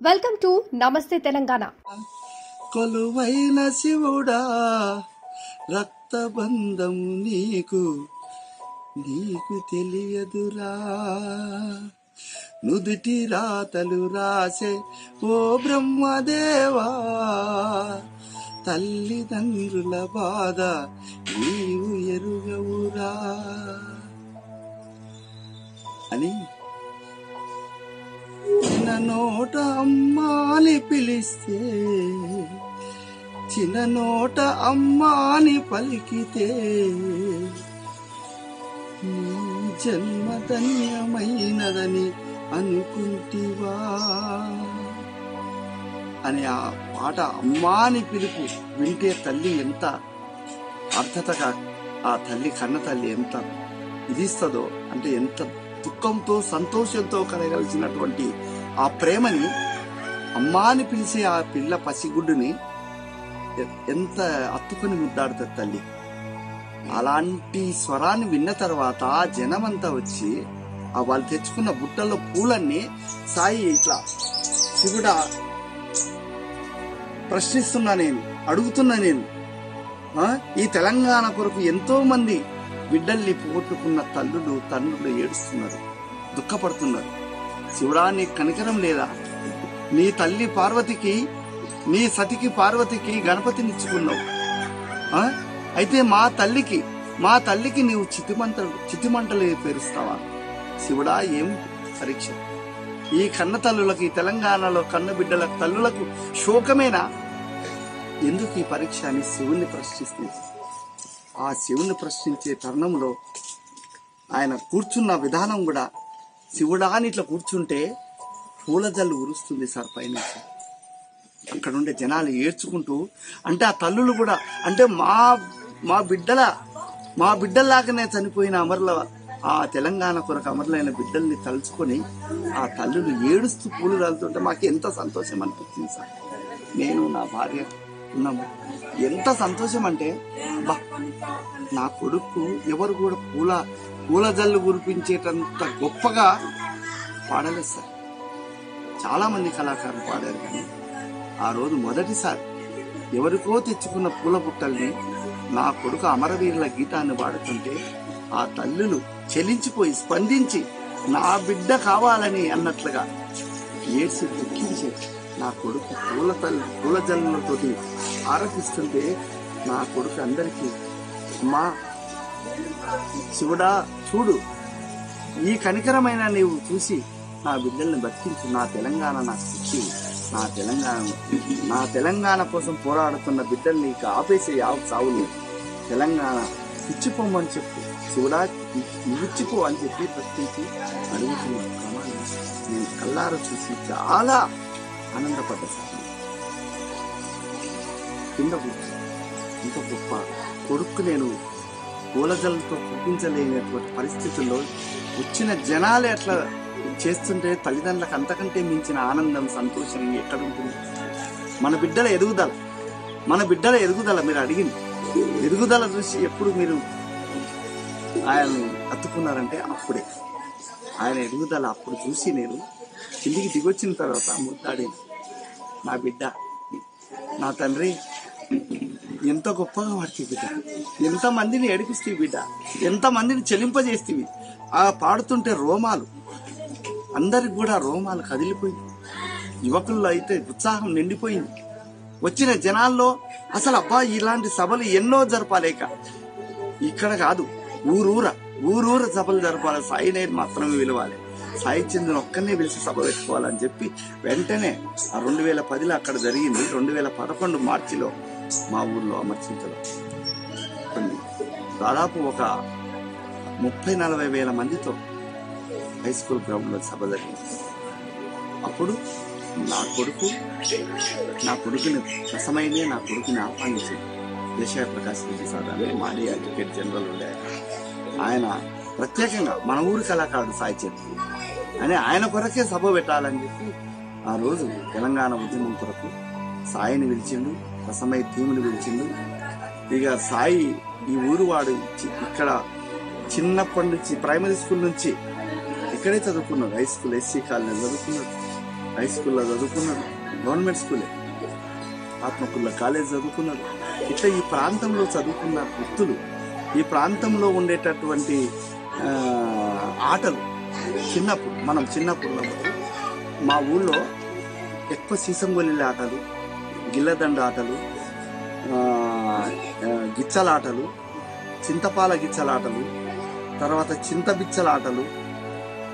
Welcome to నమస్తే తెలంగాణ. కొలువైన శివుడా రక్తబంధం నీకు నీకు తెలియదురా. నుదుటి రాతలు రాసే ఓ బ్రహ్మదేవా తల్లిదండ్రుల బాధ నీవు ఎరుగవురా. అని చిన్న నోట అమ్మాని పిలిస్తే చిన్న నోట అమ్మాని పలికితే నీ జన్మ ధన్యమైనదని అనుకుంటివా? అని ఆ పాట అమ్మాని పిలుపు వింటే తల్లి ఎంత అర్థతగా ఆ తల్లి కన్న తల్లి ఎంత ఇదిస్తుందో అంటే ఎంత దుఃఖంతో సంతోషంతో కలగలిసినటువంటి ఆ ప్రేమని అమ్మాని పిలిచే ఆ పిల్ల పసిగుడ్డుని ఎంత అత్తుకుని ముద్దాడుతుంది తల్లి. అలాంటి స్వరాన్ని విన్న తర్వాత ఆ జనమంతా వచ్చి ఆ వాళ్ళు తెచ్చుకున్న బుట్టలో పూలన్నీ సాయి ఇట్లా శివుడా ప్రశ్నిస్తున్నా నేను అడుగుతున్నా నేను ఈ తెలంగాణ కొరకు ఎంతో మంది బిడ్డల్ని పోగొట్టుకున్న తల్లులు తండ్రులు ఏడుస్తున్నారు దుఃఖపడుతున్నారు. శివుడా నీ కనికరం లేదా? నీ తల్లి పార్వతికి నీ సతికి పార్వతికి గణపతినిచ్చుకున్నావు. అయితే మా తల్లికి మా తల్లికి నీవు చితిమంటలు చితిమంటలు పేరుస్తావా శివుడా ఏం పరీక్ష? ఈ కన్న తల్లులకు ఈ తెలంగాణలో కన్న బిడ్డల తల్లులకు శోకమేనా? ఎందుకు ఈ పరీక్ష అని శివుణ్ణి ప్రశ్నిస్తుంది ఆ శివుని ప్రశ్నించే తరుణంలో ఆయన కూర్చున్న విధానం కూడా శివుడా అని ఇట్లా కూర్చుంటే పూల జల్లు ఉరుస్తుంది సార్ పైనుంచి. అక్కడ ఉండే జనాలు ఏడ్చుకుంటూ అంటే ఆ తల్లులు కూడా అంటే మా మా బిడ్డల మా బిడ్డల్లాగానే చనిపోయిన అమరుల ఆ తెలంగాణ కొరకు అమరులైన బిడ్డల్ని తలుచుకొని ఆ తల్లులు ఏడుస్తూ పూలు రాలుతుంటే మాకు ఎంత సంతోషం అనిపించింది సార్. నేను నా భార్య ఉన్నాము. ఎంత సంతోషం అంటే బా నా కొడుకు ఎవరు కూడా పూల పూల జల్లు కురిపించేటంత గొప్పగా పాడలేదు సార్. చాలా మంది కళాకారులు పాడారు కానీ ఆ రోజు మొదటిసారి ఎవరికో తెచ్చుకున్న పూల బుట్టల్ని నా కొడుకు అమరవీరుల గీతాన్ని పాడుతుంటే ఆ తల్లులు చెలించిపోయి స్పందించి నా బిడ్డ కావాలని అన్నట్లుగా ఏడ్చి దుఃఖించి నా కొడుకు పూల తల్లి పూల జల్లులతోటి ఆరోపిస్తుంటే నా కొడుకు అందరికీ అమ్మా శివుడా చూడు ఈ కనికరమైన నీవు చూసి నా బిడ్డల్ని బతికించు. నా తెలంగాణ నాకు శక్తి నా తెలంగాణ నా తెలంగాణ కోసం పోరాడుతున్న బిడ్డల్ని ఇక ఆపేసే యావ సావులు తెలంగాణ ఇచ్చిపోమని చెప్పు. శివుడా ఇచ్చిపో అని చెప్పి ప్రత్యేకించి అడుగుతున్నాను నేను కల్లార చూసి చాలా ఆనందపడ్డా కింద కూర్చో. ఇంత గొప్ప కొడుకు నేను పూలజలతో పుట్టించలేనటువంటి పరిస్థితుల్లో వచ్చిన జనాలే అట్లా చేస్తుంటే తల్లిదండ్రులకు అంతకంటే మించిన ఆనందం సంతోషం ఎక్కడ ఉంటుంది? మన బిడ్డల ఎదుగుదల. మన బిడ్డల ఎదుగుదల మీరు అడిగింది. ఎదుగుదల చూసి ఎప్పుడు మీరు ఆయన్ని అత్తుకున్నారంటే అప్పుడే. ఆయన ఎదుగుదల అప్పుడు చూసి నేను కిందికి దిగొచ్చిన తర్వాత ముద్దాడి నా బిడ్డ నా తండ్రి ఎంత గొప్పగా వాడితే బిడ్డ. ఎంతమందిని ఏడిపిస్తే బిడ్డ. ఎంతమందిని చెలింపజేస్తేవి ఆ పాడుతుంటే రోమాలు. అందరికి కూడా రోమాలు కదిలిపోయింది. యువకుల్లో అయితే ఉత్సాహం నిండిపోయింది. వచ్చిన జనాల్లో అసలు అబ్బా ఇలాంటి సభలు ఎన్నో జరపాలేక. ఇక్కడ కాదు ఊరూర ఊరూర సభలు జరపాలి సాయి నేరు మాత్రమే విలువాలి. సాయి చంద్రుని ఒక్కనే పిలిచి సభ పెట్టుకోవాలని చెప్పి వెంటనే ఆ రెండు వేల పదిలో అక్కడ జరిగింది. రెండు వేల పదకొండు మార్చిలో మా ఊర్లో అమర్చించలో దాదాపు ఒక ముప్పై నలభై వేల మందితో హై స్కూల్ గ్రౌండ్లో సభ జరిగింది. అప్పుడు నా కొడుకు నా కొడుకుని రసమైనే నా కొడుకుని ఆహ్వానించింది. దేశాయ ప్రకాశ్ రెడ్డి సార్ అనే మాజీ అడ్వకేట్ జనరల్ ఉండే ఆయన. ప్రత్యేకంగా మన ఊరి కళాకారుడు సాయి చేతి అని ఆయన కొరకే సభ పెట్టాలని చెప్పి ఆ రోజు తెలంగాణ ఉద్యమం కొరకు సాయిని పిలిచిండు రసమై థీముని పిలిచిండు. ఇక సాయి ఈ ఊరు వాడు ఇక్కడ చిన్నప్పటి నుంచి ప్రైమరీ స్కూల్ నుంచి ఇక్కడే చదువుకున్నాడు. హై స్కూల్ ఎస్సీ కాలేజ్ చదువుకున్నాడు. హై స్కూల్లో చదువుకున్నాడు. గవర్నమెంట్ స్కూలే ఆత్మకుల్ల కాలేజ్ చదువుకున్నాడు. ఇట్లా ఈ ప్రాంతంలో చదువుకున్న వ్యక్తులు ఈ ప్రాంతంలో ఉండేటటువంటి ఆటలు చిన్నప్పుడు మనం చిన్నప్పుడు ఉన్నప్పుడు మా ఊళ్ళో ఎక్కువ సీసంగొల్లి ఆటలు గిల్లదండ ఆటలు గిచ్చలాటలు చింతపాల గిచ్చలాటలు తర్వాత చింతబిచ్చల ఆటలు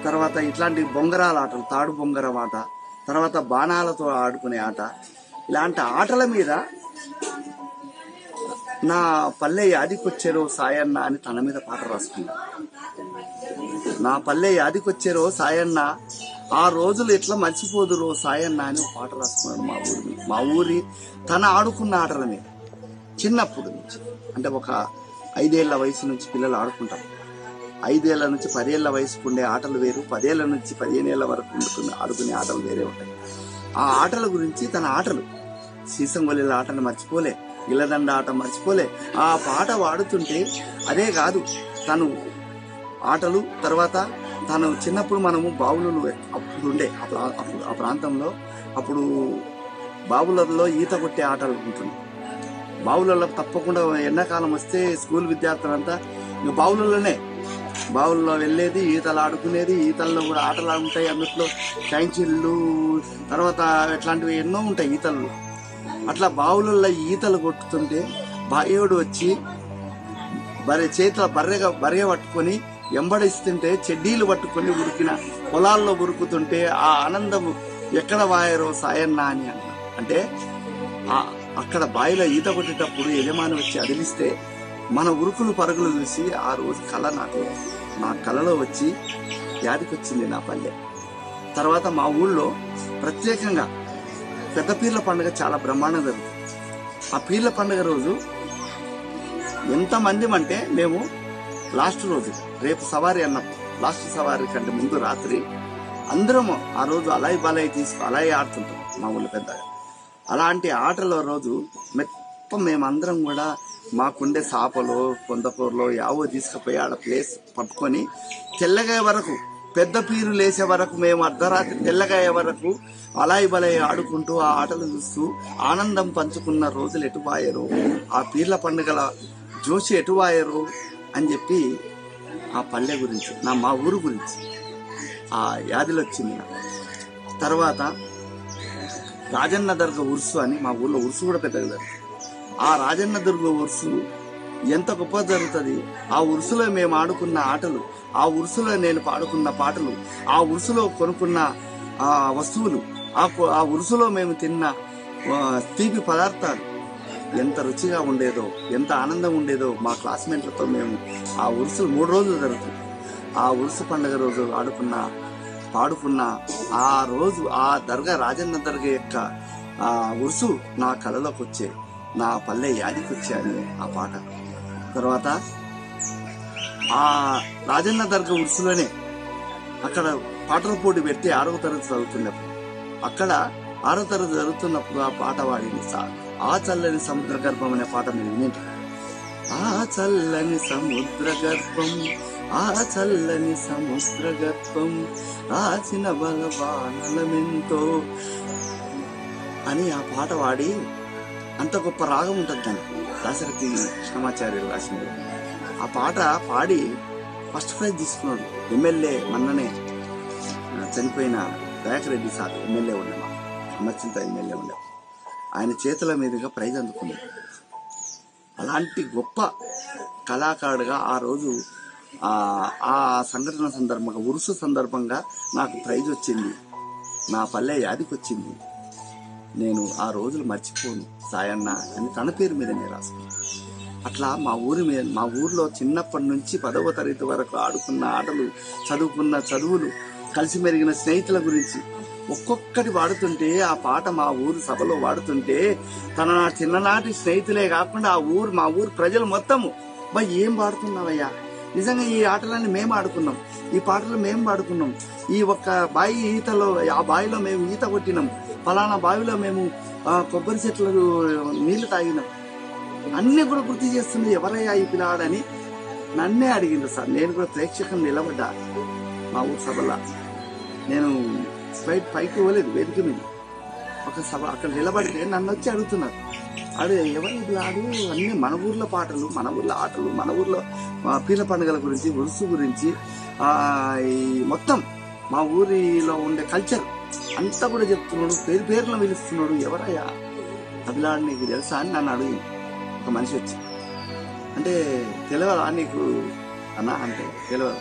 తర్వాత ఇట్లాంటి బొంగరాల ఆటలు తాడు బొంగరం ఆట తర్వాత బాణాలతో ఆడుకునే ఆట ఇలాంటి ఆటల మీద నా పల్లె యాదికొచ్చేరో సాయన్న అని తన మీద పాట రాసుకున్నాను. నా పల్లె యాదికొచ్చేరో సాయన్న ఆ రోజులు ఎట్లా మర్చిపోదురో సాయన్న అని ఒక పాట రాసుకున్నాడు మా ఊరి మా ఊరి తన ఆడుకున్న ఆటల మీద చిన్నప్పుడు నుంచి అంటే ఒక ఐదేళ్ళ వయసు నుంచి పిల్లలు ఆడుకుంటారు ఐదేళ్ళ నుంచి పదేళ్ళ వయసుకు ఉండే ఆటలు వేరు పదేళ్ళ నుంచి పదిహేనేళ్ళ వరకు ఉండుకునే ఆడుకునే ఆటలు వేరే ఉంటాయి. ఆ ఆటల గురించి తన ఆటలు సీసంగొల్లిల ఆటను మర్చిపోలే ఇళ్ళదండ ఆట మర్చిపోలే. ఆ పాట వాడుతుంటే అదే కాదు తను ఆటలు తర్వాత తను చిన్నప్పుడు మనము బావులలో అప్పుడు ఉండే అప్పుడు ఆ ప్రాంతంలో అప్పుడు బావులలో ఈత కొట్టే ఆటలు ఉంటుంది. బావులలో తప్పకుండా ఎండాకాలం వస్తే స్కూల్ విద్యార్థులంతా ఇంకా బావులలోనే బావుల్లో వెళ్ళేది ఈతలు ఆడుకునేది ఈతల్లో కూడా ఆటలు ఉంటాయి అందులో సైన్సిళ్ళు తర్వాత ఇట్లాంటివి ఎన్నో ఉంటాయి ఈతలు అట్లా బావులలో ఈతలు కొట్టుతుంటే బాయోడు వచ్చి బర్రె చేతిలో బర్రెగా బర్రె పట్టుకొని ఎంబడిస్తుంటే చెడ్డీలు పట్టుకొని ఉరికిన పొలాల్లో ఉరుకుతుంటే ఆ ఆనందము ఎక్కడ వాయరో సాయన్న అని అన్న. అంటే ఆ అక్కడ బావిలో ఈత కొట్టేటప్పుడు యజమాని వచ్చి అదిలిస్తే మన ఉరుకులు పరుగులు చూసి ఆ రోజు కళ నాకు నా కళలో వచ్చి యాదికొచ్చింది నా పల్లె. తర్వాత మా ఊళ్ళో ప్రత్యేకంగా పెద్ద పీర్ల పండుగ చాలా బ్రహ్మాండం జరుగుతుంది. ఆ పీర్ల పండుగ రోజు ఎంతమంది అంటే మేము లాస్ట్ రోజు రేపు సవారీ అన్నప్పుడు లాస్ట్ సవారి కంటే ముందు రాత్రి అందరము ఆ రోజు అలాయి బలాయి తీసుకు అలాయి ఆడుతుంటాం మా ఊళ్ళో పెద్దగా. అలాంటి ఆటల రోజు మొత్తం మేమందరం కూడా మాకుండే సాపలో పొందకూరలో యావో తీసుకుపోయి ఆడ ప్లేస్ పట్టుకొని తెల్లగా వరకు పెద్ద పీరు లేసే వరకు మేము అర్ధరాత్రి తెల్లగాయ వరకు అలాయి బలాయి ఆడుకుంటూ ఆ ఆటలు చూస్తూ ఆనందం పంచుకున్న రోజులు ఎటుపాయరు ఆ పీర్ల పండుగల జోషి ఎటువాయరు అని చెప్పి ఆ పల్లె గురించి నా మా ఊరు గురించి ఆ యాదిలో వచ్చింది నాకు తర్వాత రాజన్న దర్గ ఉరుసు అని మా ఊళ్ళో ఉరుసు కూడా పెద్దగా ఆ రాజన్న దుర్గ ఉరుసు ఎంత గొప్ప జరుగుతుంది? ఆ ఉరుసులో మేము ఆడుకున్న ఆటలు ఆ ఉరుసులో నేను పాడుకున్న పాటలు ఆ ఉరుసులో కొనుక్కున్న వస్తువులు ఆ ఉరుసులో మేము తిన్న తీపి పదార్థాలు ఎంత రుచిగా ఉండేదో ఎంత ఆనందం ఉండేదో మా క్లాస్మేట్లతో మేము ఆ ఉరుసు మూడు రోజులు జరుగుతుంది. ఆ ఉరుసు పండుగ రోజు ఆడుకున్న పాడుకున్న ఆ రోజు ఆ దర్గా రాజన్న దర్గా యొక్క ఆ ఉరుసు నా కళలోకి వచ్చే నా పల్లె యాదికి వచ్చే అని ఆ పాట. తర్వాత ఆ రాజన్న దర్గా ఉరుసులోనే అక్కడ పాటల పోటీ పెట్టి ఆరవ తరగతి చదువుతున్నప్పుడు అక్కడ అరతర జరుగుతున్నప్పుడు ఆ పాట పాడింది. సా- ఆ చల్లని సముద్ర గర్భం అనే పాట మీరు వినండి ఆ చల్లని సముద్ర గర్భం ఆ చల్లని సముద్ర గర్భం రాసిన బలవానలమెంతో అని ఆ పాట పాడి అంత గొప్ప రాగం ఉంటుంది దానికి. దాశరథి కృష్ణమాచార్యులు రాసింది ఆ పాట పాడి ఫస్ట్ ప్రైజ్ తీసుకున్నాడు ఎమ్మెల్యే మొన్ననే చనిపోయిన దయాకర్ రెడ్డి సార్ ఎమ్మెల్యే ఉండే అమర్చింత ఎమ్మెల్యే ఉండే. ఆయన చేతుల మీదుగా ప్రైజ్ అందుకున్నాడు. అలాంటి గొప్ప కళాకారుడుగా ఆ రోజు ఆ ఆ సంఘటన సందర్భంగా ఉరుసు సందర్భంగా నాకు ప్రైజ్ వచ్చింది. నా పల్లె యాదికి వచ్చింది. నేను ఆ రోజులు మర్చిపోను సాయన్న అని తన పేరు మీదనే రాసుకున్నాను అట్లా మా ఊరి మీద మా ఊర్లో చిన్నప్పటి నుంచి పదవ తరగతి వరకు ఆడుకున్న ఆటలు చదువుకున్న చదువులు కలిసి మెరిగిన స్నేహితుల గురించి ఒక్కొక్కటి వాడుతుంటే ఆ పాట మా ఊరు సభలో వాడుతుంటే తన నా చిన్ననాటి స్నేహితులే కాకుండా ఆ ఊరు మా ఊరు ప్రజలు మొత్తము. బా ఏం పాడుతున్నావయ్యా? నిజంగా ఈ ఆటలన్నీ మేము ఆడుకున్నాం. ఈ పాటలు మేము పాడుకున్నాం. ఈ ఒక్క బావి ఈతలో ఆ బావిలో మేము ఈత కొట్టినాం. ఫలానా బావిలో మేము కొబ్బరి చెట్లు నీళ్ళు తాగినాం. అన్ని కూడా గుర్తు చేస్తుంది ఎవరయ్యా ఈ పిల్లాడని? నన్నే అడిగింది సార్. నేను కూడా ప్రేక్షకుని నిలబడ్డా మా ఊరు సభలో. నేను బయట పైకి పోలేదు వేదిక మీద. ఒక సభ అక్కడ నిలబడితే నన్ను వచ్చి అడుగుతున్నారు. అదే ఎవరు ఆడు అన్ని మన ఊర్లో పాటలు మన ఊర్లో ఆటలు మన ఊర్లో పీల పండుగల గురించి ఉరుసు గురించి మొత్తం మా ఊరిలో ఉండే కల్చర్ అంతా కూడా చెప్తున్నాడు పేరు పేరులో పిలుస్తున్నాడు. ఎవరయ్యా? అభిలాడు నీకు తెలుసా అని నన్ను అడిగి ఒక మనిషి వచ్చి. అంటే తెలియదా నీకు? అన్నా అంటే తెలియదు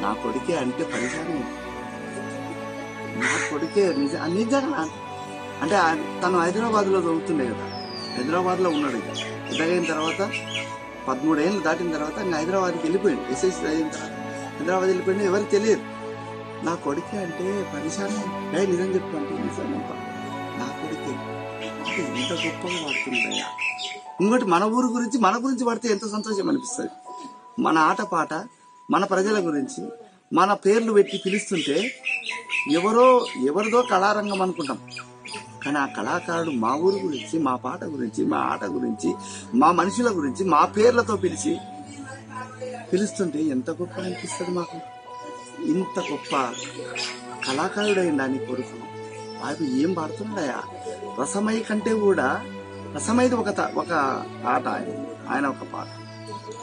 నా కొడుకే అంటే పరిశానం నా కొడుకే నిజ నిజంగా అంటే తను హైదరాబాద్లో చదువుతుండే కదా. హైదరాబాద్లో ఉన్నాడు ఇక. పెద్దగైన తర్వాత పదమూడేళ్ళు దాటిన తర్వాత ఇంకా హైదరాబాద్కి వెళ్ళిపోయింది ఎస్ఎస్సీ అయిన తర్వాత. హైదరాబాద్ వెళ్ళిపోయింది ఎవరికి తెలియదు. నా కొడుకే అంటే పరిశానం ఏ నిజం చెప్పండి నిజం నా కొడుకే. ఎంత గొప్పగా పడుతుందయ్యా ఇంకోటి మన ఊరు గురించి మన గురించి పడితే ఎంత సంతోషం అనిపిస్తుంది. మన ఆటపాట మన ప్రజల గురించి మన పేర్లు పెట్టి పిలుస్తుంటే ఎవరో ఎవరిదో కళారంగం అనుకుంటాం. కానీ ఆ కళాకారుడు మా ఊరు గురించి మా పాట గురించి మా ఆట గురించి మా మనుషుల గురించి మా పేర్లతో పిలిచి పిలుస్తుంటే ఎంత గొప్ప అనిపిస్తుంది మాకు. ఇంత గొప్ప కళాకారుడైందా నీ కొడుకు. అవి ఏం పాడుతున్నాడయా రసమై కంటే కూడా రసమైది ఒక ఒక ఆట ఆయన. ఆయన ఒక పాట.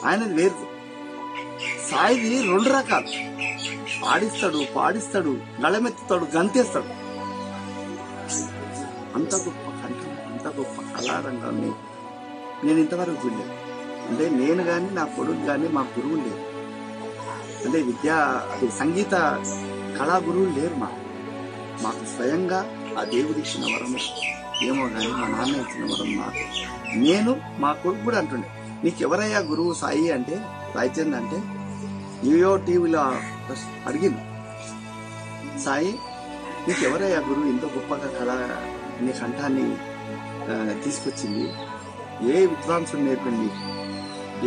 ఆయనది వేరు. సాయిది రెండు రకాలు. పాడిస్తాడు పాడిస్తాడు గళమెత్తుతాడు గంతేస్తాడు. అంత గొప్ప కంఠం అంత గొప్ప కళారంగాన్ని నేను ఇంతవరకు చూడలేదు. అంటే నేను కానీ నా కొడుకు కానీ మా గురువులు లేరు. అంటే విద్యా అది సంగీత కళా గురువులు లేరు మా మాకు స్వయంగా ఆ దేవుడు ఇచ్చిన వరము ఏమో కానీ మా నాన్న ఇచ్చిన వరం మాకు. నేను మా కొడుకు కూడా అంటుండే నీకు ఎవరయ్యా గురువు సాయి? అంటే రాయచంద్ అంటే యూయో టీవీలో అడిగింది. సాయి నీకు ఎవరయ్యా గురువు ఇంత గొప్పగా కళ నీ కంఠాన్ని తీసుకొచ్చింది. ఏ విద్వాంసుడు నేర్పింది?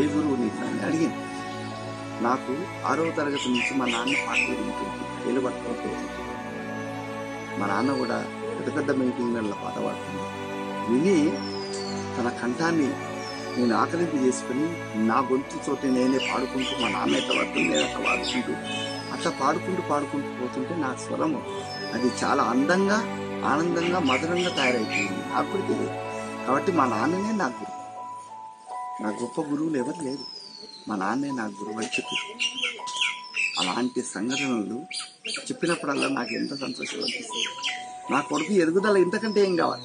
ఏ గురువు నీకు? అని అడిగింది. నాకు ఆరవ తరగతి నుంచి మా నాన్న పాటలు వింటుంది ఏలు మా నాన్న కూడా పెద్ద పెద్ద మీటింగ్లలో పాట పాడుతుంది విని తన కంఠాన్ని నేను ఆకలింపు చేసుకుని నా గొంతు చోట నేనే పాడుకుంటూ మా నాన్న ఎట్లా పడుతుంది నేను అట్లా పాడుకుంటూ అట్లా పాడుకుంటూ పాడుకుంటూ పోతుంటే నా స్వరము అది చాలా అందంగా ఆనందంగా మధురంగా తయారైపోయింది. నాకు కూడా తెలియదు కాబట్టి మా నాన్ననే నా గురువు. నా గొప్ప గురువులు ఎవరు లేరు. మా నాన్నే నా గురువు అని చెప్పి. అలాంటి సంఘటనలు చెప్పినప్పుడల్లా నాకు ఎంత సంతోషం అనిపిస్తుంది. నా కొడుకు ఎదుగుదల ఇంతకంటే ఏం కావాలి?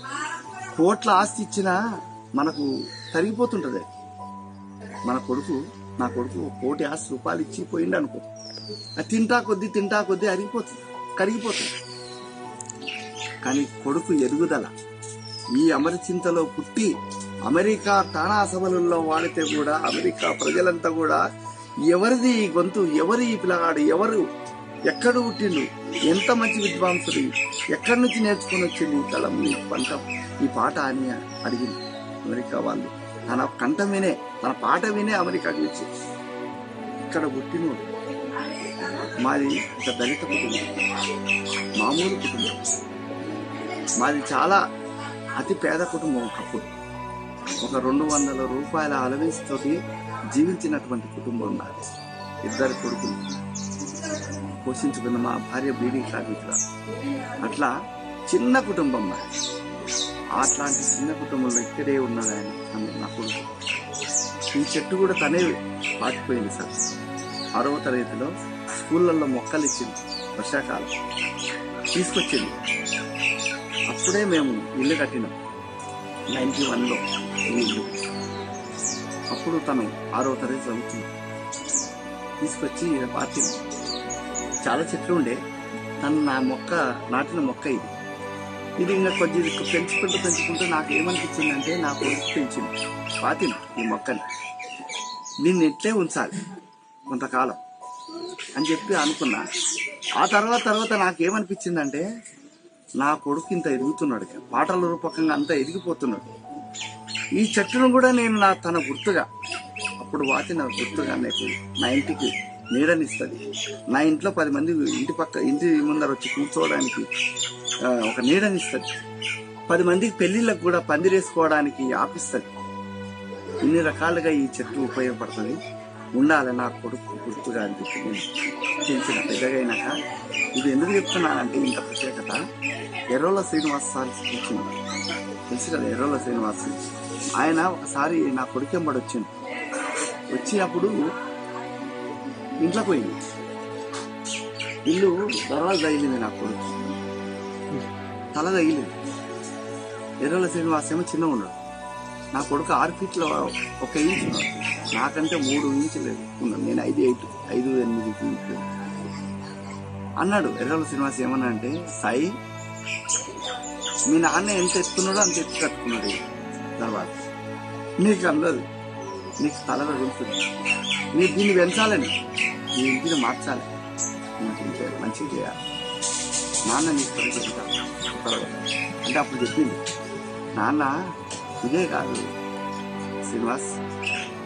కోట్ల ఆస్తి ఇచ్చినా మనకు తరిగిపోతుంటుంది. మన కొడుకు నా కొడుకు కోటి ఆస్తి రూపాయలు ఇచ్చి పోయిండు అనుకో. అది తింటా కొద్దీ తింటా కొద్దీ అరిగిపోతుంది కరిగిపోతుంది. కానీ కొడుకు ఎదుగుదల ఈ అమరచింతలో పుట్టి అమెరికా తానా సభలలో వాడితే కూడా అమెరికా ప్రజలంతా కూడా ఎవరిది ఈ గొంతు ఎవరి ఈ పిల్లగాడు ఎవరు ఎక్కడ పుట్టిండు ఎంత మంచి విద్వాంసుడు ఎక్కడి నుంచి నేర్చుకుని వచ్చింది ఈ కళం ఈ పంట ఈ పాట అని అడిగింది అమెరికా వాళ్ళు. తన కంట వినే తన పాట వినే అమెరికాకి వచ్చి ఇక్కడ పుట్టినోడు. మాది ఒక దళిత కుటుంబం. మామూలు కుటుంబం. మాది చాలా అతి పేద కుటుంబం ఒకప్పుడు. ఒక రెండు వందల రూపాయల అలవెన్స్ తోటి జీవించినటువంటి కుటుంబం నాది ఇద్దరు కొడుకులు. పోషించుకున్న మా భార్య బీడీ కార్మికుల అట్లా చిన్న కుటుంబం నాది అట్లాంటి చిన్న కుటుంబంలో ఇక్కడే ఉన్నది ఆయన నా కొడుకు. ఈ చెట్టు కూడా తనే పాటిపోయింది సార్. ఆరవ తరగతిలో స్కూళ్ళల్లో మొక్కలు ఇచ్చింది వర్షాకాలం. తీసుకొచ్చింది. అప్పుడే మేము ఇల్లు కట్టినాం. నైన్టీ వన్లో ఇల్లు. అప్పుడు తను ఆరవ తరగతి చదువుతుంది. తీసుకొచ్చి ఈయన పాతింది. చాలా చెట్లు ఉండే. తను నా మొక్క నాటిన మొక్క ఇది. ఇది ఇంకా కొద్ది పెంచుకుంటూ పెంచుకుంటూ నాకు ఏమనిపించిందంటే నా కొడుకు పెంచింది. పాతిన ఈ మొక్కని నిన్ను ఇట్లే ఉంచాలి కొంతకాలం అని చెప్పి అనుకున్నా. ఆ తర్వాత తర్వాత నాకేమనిపించిందంటే నా కొడుకు ఇంత ఎదుగుతున్నాడు పాటల రూపకంగా అంతా ఎదిగిపోతున్నాడు. ఈ చెట్టును కూడా నేను నా తన గుర్తుగా అప్పుడు వాచిన గుర్తుగా నాకు నా నీడనిస్తుంది. నా ఇంట్లో పది మంది ఇంటి పక్క ఇంటి ముందర వచ్చి కూర్చోవడానికి ఒక నీడనిస్తుంది. పది మందికి పెళ్ళిళ్ళకు కూడా పందిరేసుకోవడానికి ఆపిస్తుంది. ఇన్ని రకాలుగా ఈ చెట్టు ఉపయోగపడుతుంది. ఉండాలి నా కొడుకు గుర్తుగా అనిపిస్తుంది చెప్పి పెద్దగైనాక. ఇది ఎందుకు చెప్తున్నానంటే ఇంత ప్రత్యేకత. ఎర్రోల శ్రీనివాస్ సార్ వచ్చింది తెలుసు కదా ఎర్రోల శ్రీనివాస్. ఆయన ఒకసారి నా కొడుకెంబడి వచ్చింది వచ్చినప్పుడు ఇంట్లోకి పోయింది. ఇల్లు దర్వాజ తగిలింది నాకు కొడుకు. తల తగిలింది. ఎర్రల శ్రీనివాస్ ఏమో చిన్న ఉన్నాడు. నా కొడుకు ఆరు ఫీట్లో ఒక ఇంచ్ నాకంటే మూడు ఇంచులు ఉన్నాడు. నేను ఐదు ఎయిట్ ఐదు ఎనిమిది ఫీట్లు. అన్నాడు ఎర్రల శ్రీనివాస్ ఏమన్నా అంటే సాయి మీ నాన్న ఎంత ఎత్తున్నాడో అంత ఎత్తు కట్టుకున్నాడు తర్వాత నీకు అందదు నీకు తల ఉంటుంది నీకు దీన్ని పెంచాలని ఈ ఇంటిని మార్చాలి. నీకు ఇంకే మంచిగా చేయాలి. నాన్న నీకు కొరకు అంటే అప్పుడు చెప్పింది. నాన్న ఇదే కాదు. శ్రీనివాస్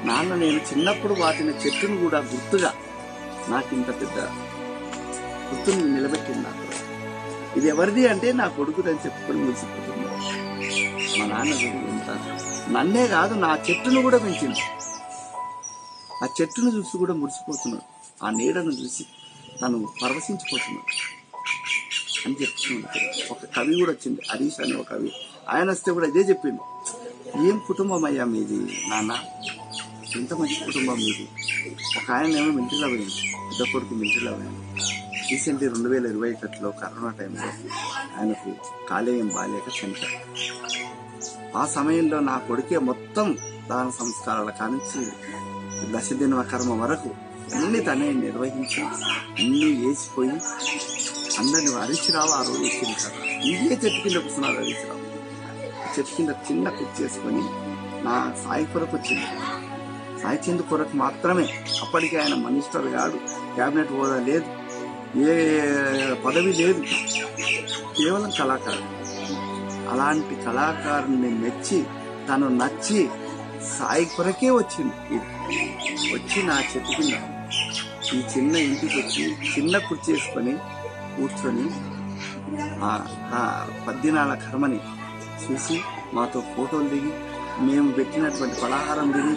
నాన్న నేను చిన్నప్పుడు వాటిన చెట్టును కూడా గుర్తుగా నాకు ఇంత పెద్ద గుర్తుని నిలబెట్టింది నాకు. ఇది ఎవరిది అంటే నా కొడుకుదని చెప్పుకొని ముగిసిపోతుంది మా నాన్న ఉంటారు నన్నే కాదు నా చెట్టును కూడా పెంచింది. ఆ చెట్టును చూసి కూడా మురిసిపోతున్నాడు. ఆ నీడను చూసి తను పరవశించిపోతున్నాడు అని చెప్తున్నాడు. ఒక కవి కూడా వచ్చింది హరీష్ అనే ఒక కవి. ఆయన వస్తే కూడా ఇదే చెప్పిండు. ఏం కుటుంబం అయ్యా మీది నాన్న? ఎంత మంచి కుటుంబం మీది. ఒక ఆయన ఏమో మిలిటరీలో పోయింది పెద్ద కొడుకు మిలిటరీలో పోయింది రీసెంట్లీ రెండు వేల ఇరవై ఒకటిలో కరోనా టైంలో ఆయనకు కాలేయం బాలేక చనిపోయారు ఆ సమయంలో నా కొడుకే మొత్తం దాన సంస్కారాల కానించి దశదిన కర్మ వరకు అన్ని తనే నిర్వహించి అన్ని వేసిపోయి అందరిని హరీశ్రావు ఆ రోజు వచ్చింది కదా ఇదే చెట్టు కింద కూర్చున్నారు హరీశ్రావు చెట్టు కింద చిన్న కుక్ చేసుకొని నా సాయి కొరకు వచ్చింది. సాయి చంద్ కొరకు మాత్రమే. అప్పటికే ఆయన మినిస్టర్ కాడు క్యాబినెట్ హోదా లేదు ఏ పదవి లేదు. కేవలం కళాకారుడు. అలాంటి కళాకారుని మెచ్చి తను నచ్చి సాయి కొరకే వచ్చింది. వచ్చి నా చెట్టు కింద ఈ చిన్న ఇంటికి వచ్చి చిన్న కుర్చీ వేసుకొని కూర్చొని ఆ పద్దినాల కర్మని చూసి మాతో ఫోటోలు దిగి మేము పెట్టినటువంటి పలహారం తిని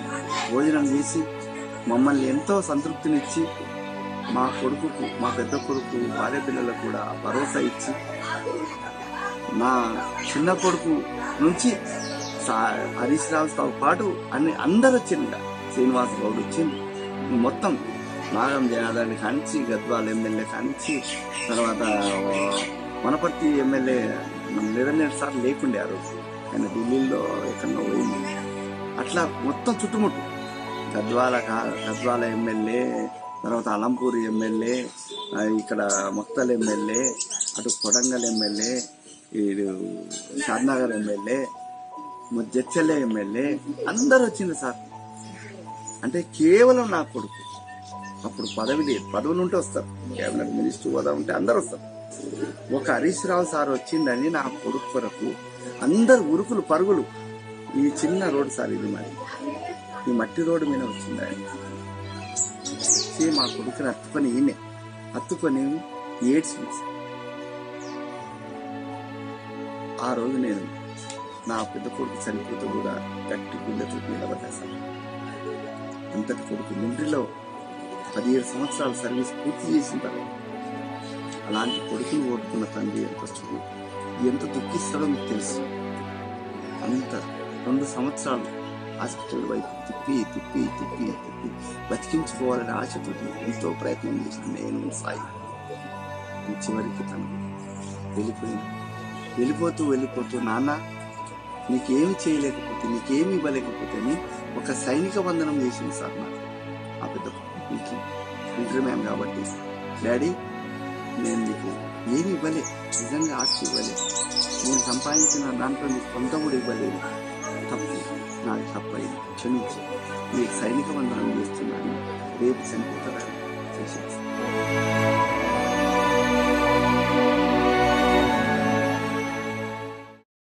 భోజనం చేసి మమ్మల్ని ఎంతో సంతృప్తినిచ్చి మా కొడుకుకు మా పెద్ద కొడుకు భార్య పిల్లలకు కూడా భరోసా ఇచ్చి నా చిన్న కొడుకు నుంచి హరీష్ రావుతో పాటు అన్ని అందరు వచ్చింది శ్రీనివాస్ గౌడ్ వచ్చింది మొత్తం నాగం జనార్దన్ కానించి గద్వాల్ ఎమ్మెల్యే కానించి తర్వాత వనపర్తి ఎమ్మెల్యే మన నిరంజన్ సార్ లేకుండే ఆ రోజు. ఆయన ఢిల్లీలో ఎక్కడో పోయింది అట్లా మొత్తం చుట్టుముట్టు. గద్వాల కా- గద్వాల ఎమ్మెల్యే తర్వాత అలంపూర్ ఎమ్మెల్యే ఇక్కడ మొత్తల్ ఎమ్మెల్యే అటు కొడంగల్ ఎమ్మెల్యే ఇటు షాద్నగర్ ఎమ్మెల్యే జడ్చల్ల ఎమ్మెల్యే అందరు వచ్చింది సార్. అంటే కేవలం నా కొడుకు. అప్పుడు పదవి లేదు పదవులు ఉంటే వస్తారు. కేబినెట్ మినిస్టర్ హోదా ఉంటే అందరు వస్తారు. ఒక హరీష్ రావు సార్ వచ్చిందని నా కొడుకు కొరకు అందరు ఉరుకులు పరుగులు. ఈ చిన్న రోడ్డు సార్ ఇది మరి. ఈ మట్టి రోడ్డు మీద వచ్చింది? ఆయన మా కొడుకుని అత్తుకొని ఈయనే. హత్తుకొని ఏడ్చి ఆ రోజు నేను నా పెద్ద కొడుకు చనిపోతే కూడా గట్టి గుండెతో నిలబడ్డా సార్ అంతటి కొడుకు మిలిటరీలో పదిహేడు సంవత్సరాల సర్వీస్ పూర్తి చేసిన తర్వాత అలాంటి కొడుకుని ఓడుకున్న తండ్రి ఎంత చూడు ఎంత దుఃఖిస్తాడో మీకు తెలుసు. అంత రెండు సంవత్సరాలు హాస్పిటల్ వైపు తిప్పి తిప్పి తిప్పి తిప్పి బతికించుకోవాలని ఆశతో ఎంతో ప్రయత్నం చేసిన నేను సాయి. చివరికి తను వెళ్ళిపోయింది. వెళ్ళిపోతూ వెళ్ళిపోతూ నాన్న నీకేమి చేయలేకపోతే నీకేమి ఇవ్వలేకపోతే అని ఒక సైనిక వందనం చేసింది సార్ నాకు. ఆ పెద్ద మీకు ఇంటర్ కాబట్టి డాడీ నేను నీకు ఏమి ఇవ్వలే నిజంగా ఆస్తి ఇవ్వలే. నేను సంపాదించిన దాంట్లో నీకు కొంత కూడా ఇవ్వలేదు. తప్పు నాకు తప్పైంది. క్షమించి. నీకు సైనిక వందనం చేస్తున్నాను. రేపు చనిపోతారని చేసేది